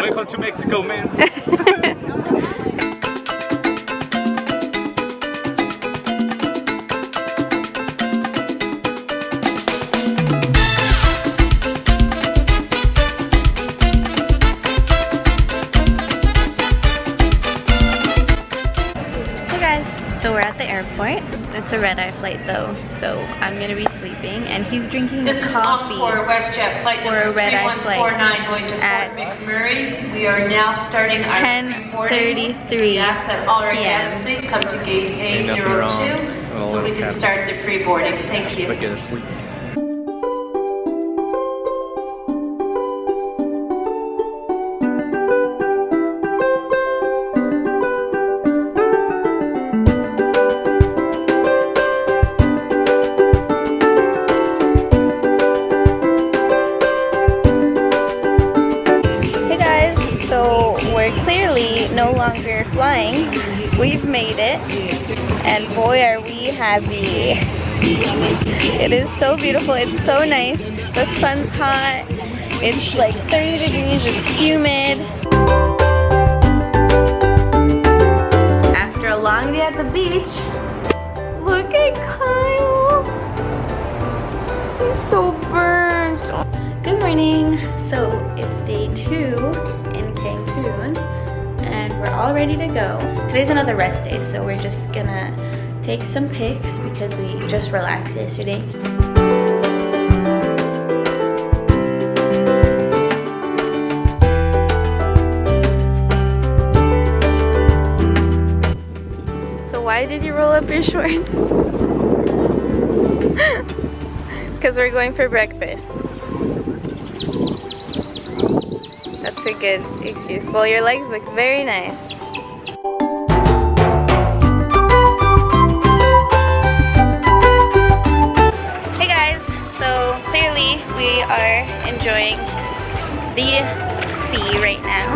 Welcome to Mexico, man. at the airport. It's a red eye flight though, so I'm gonna be sleeping. And he's drinking This is coffee. Encore WestJet flight for number a red-eye flight 3149 going to at Fort McMurray. We are now starting our pre-boarding. 10:33 We ask that all our PM. guests please come to gate Ain't nothing wrong. A02 so we can start the pre-boarding. Thank you. Flying. We've made it, and boy are we happy. It is so beautiful, it's so nice. The sun's hot, it's like 30 degrees, it's humid. After a long day at the beach, look at Kyle. He's so burnt. Good morning. So it's day two in Cancun we're all ready to go. Today's another rest day, so we're just gonna take some pics because we just relaxed yesterday. So why did you roll up your shorts? Because we're going for breakfast. A good excuse. Well, your legs look very nice. Hey guys, so clearly we are enjoying the sea right now.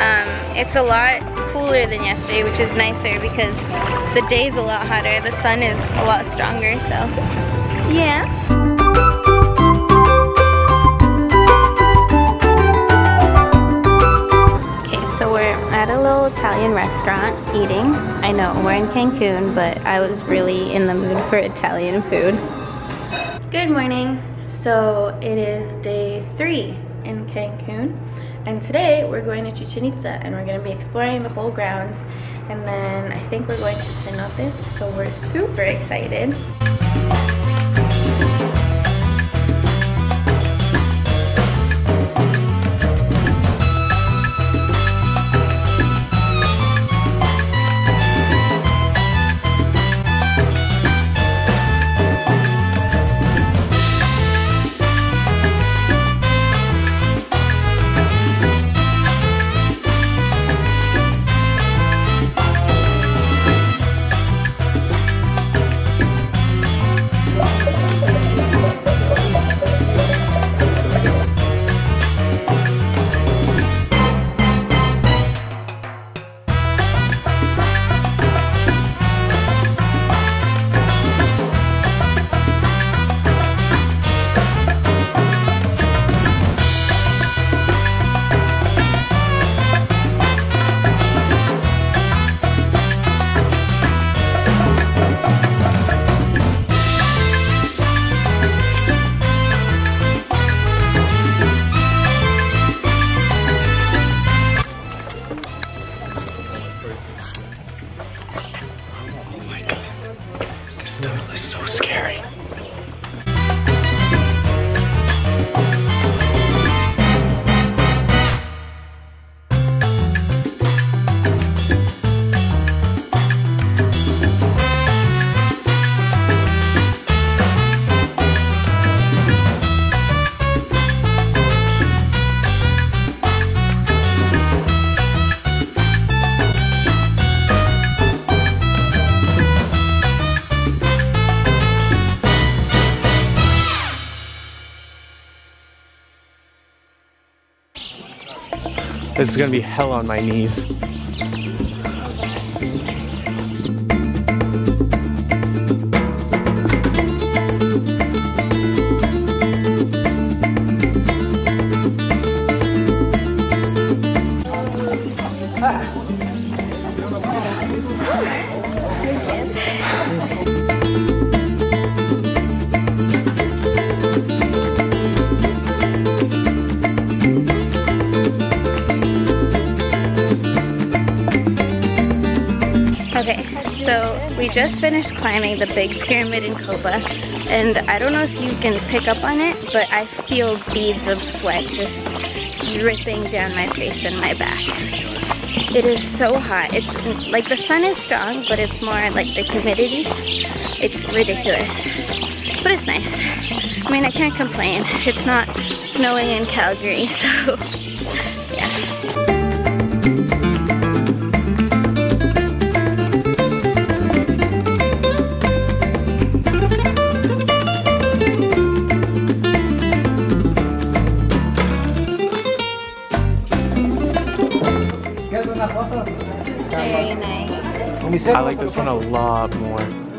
Um, it's a lot cooler than yesterday, which is nicer because the day's a lot hotter. The sun is a lot stronger, so yeah. Restaurant eating. I know we're in Cancun, but I was really in the mood for Italian food. Good morning. So it is day three in Cancun. And today we're going to Chichen Itza and we're going to be exploring the whole grounds. And then I think we're going to cenotes, so we're super excited. This is gonna be hell on my knees. So we just finished climbing the big pyramid in Coba, and I don't know if you can pick up on it, but I feel beads of sweat just dripping down my face and my back. It is so hot. It's like the sun is strong, but it's more like the humidity. It's ridiculous, but it's nice. I mean, I can't complain. It's not snowing in Calgary, so I like this one a lot more.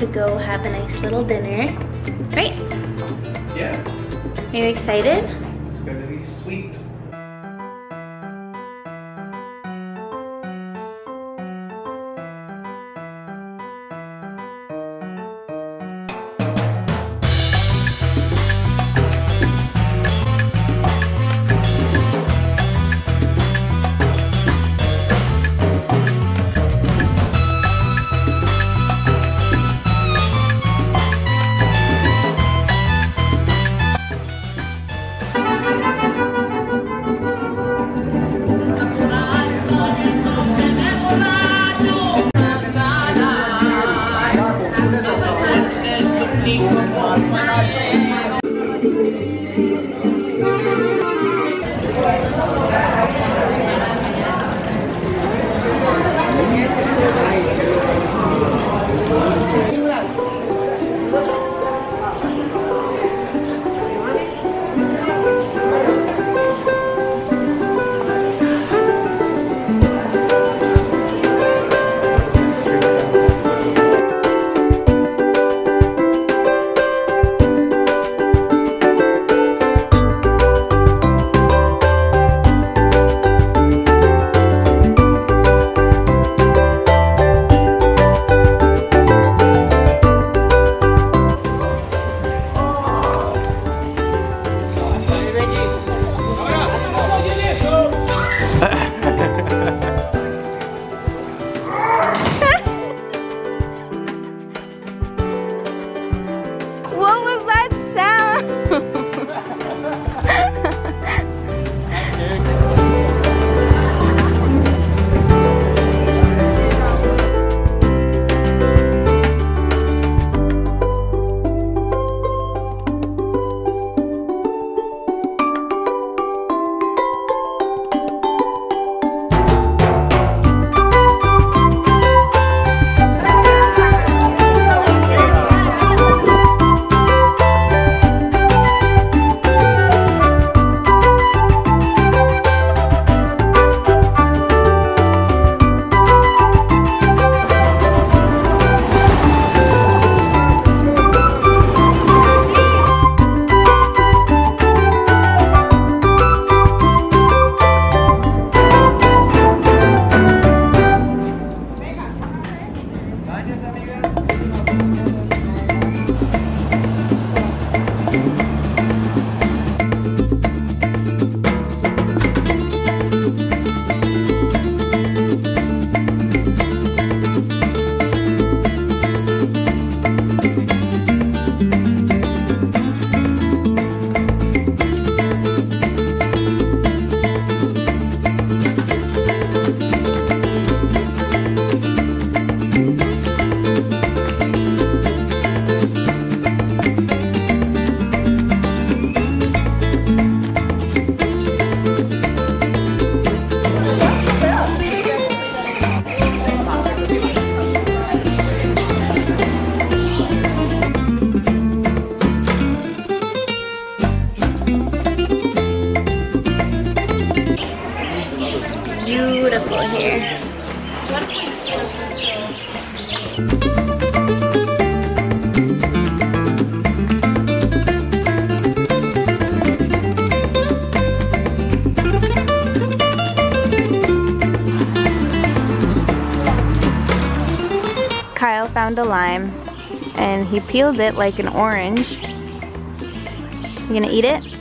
To go have a nice little dinner. Right? Yeah, Are you excited? it's gonna be sweet. Kyle found a lime and he peeled it like an orange. You gonna eat it?